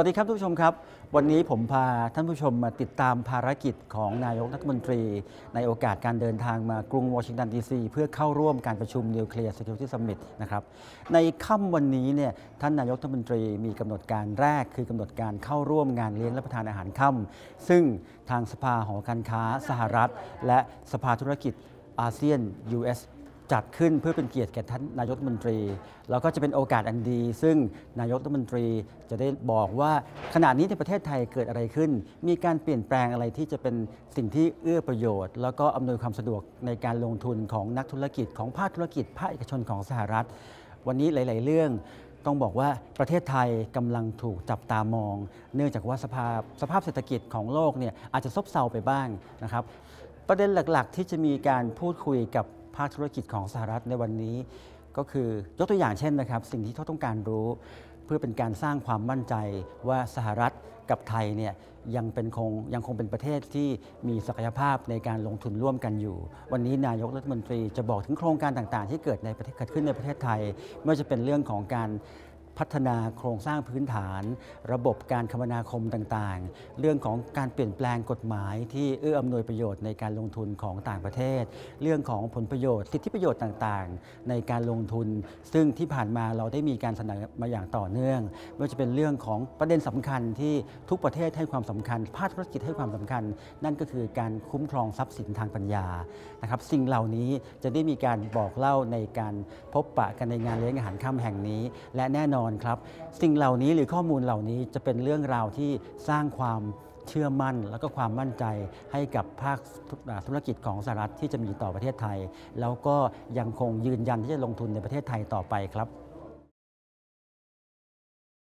วัสดีครับทุกผู้ชมครับ วันนี้ผมพาท่านผู้ชมมาติดตามภารกิจของนายกรัฐมนตรี ในโอกาสการเดินทางมากรุงวอชิงตันดีซีเพื่อเข้าร่วมการประชุมนิวเคลียร์ Security Summit นะครับในค่ำวันนี้เนี่ยท่านนายกรัฐมนตรีมีกำหนดการแรก คือกำหนดการเข้าร่วมงานเลี้ยงรับประทานอาหารค่ำซึ่งทางสภาหอการค้าสหรัฐ และสภาธุรกิจอาเซียน US จัดขึ้นเพื่อเป็นเกียรติแก่ท่านนายกรัฐมนตรี แล้วก็จะเป็นโอกาสอันดี ซึ่งนายกรัฐมนตรีจะได้บอกว่าขณะนี้ในประเทศไทยเกิดอะไรขึ้น มีการเปลี่ยนแปลงอะไรที่จะเป็นสิ่งที่เอื้อประโยชน์ แล้วก็อำนวยความสะดวกในการลงทุนของนักธุรกิจของภาคธุรกิจภาคเอกชนของสหรัฐ วันนี้หลาย ๆ เรื่องต้องบอกว่าประเทศไทยกำลังถูกจับตามอง เนื่องจากว่าสภาพสภาพเศรษฐกิจของโลกเนี่ยอาจจะซบเซาไปบ้างนะครับ ประเด็นหลัก ๆ ที่จะมีการพูดคุยกับ ภาคธุรกิจของสหรัฐในวันนี้ ก็คือยกตัวอย่างเช่นนะครับ สิ่งที่เขาต้องการรู้ เพื่อเป็นการสร้างความมั่นใจว่าสหรัฐกับไทยเนี่ยยังเป็นคงยังคงเป็นประเทศที่มีศักยภาพในการลงทุนร่วมกันอยู่ วันนี้นายกรัฐมนตรีจะบอกถึงโครงการต่างๆ ที่เกิดในประเทศเกิดขึ้นในประเทศไทยไม่ว่าจะเป็นเรื่องของการ พัฒนาโครงสร้างพื้นฐาน ระบบการคมนาคมต่างๆ เรื่องของการเปลี่ยนแปลงกฎหมายที่เอื้ออำนวยประโยชน์ในการลงทุนของต่างประเทศ เรื่องของผลประโยชน์ สิทธิประโยชน์ต่างๆ ในการลงทุน ซึ่งที่ผ่านมาเราได้มีการเสนอมาอย่างต่อเนื่องไม่ว่าจะเป็นเรื่องของประเด็นสำคัญที่ทุกประเทศให้ความสำคัญ ภาคธุรกิจให้ความสำคัญ นั่นก็คือการคุ้มครองทรัพย์สินทางปัญญานะครับสิ่งเหล่านี้จะได้มีการบอกเล่าในการพบปะกันในงานเลี้ยงอาหารค่ำแห่งนี้ และแน่นอนครับ สิ่งเหล่านี้หรือข้อมูลเหล่านี้จะเป็นเรื่องราวที่สร้างความเชื่อมั่น แล้วก็ความมั่นใจให้กับภาคธุรกิจของสหรัฐที่จะมีต่อประเทศไทย แล้วก็ยังคงยืนยันที่จะลงทุนในประเทศไทยต่อไปครับ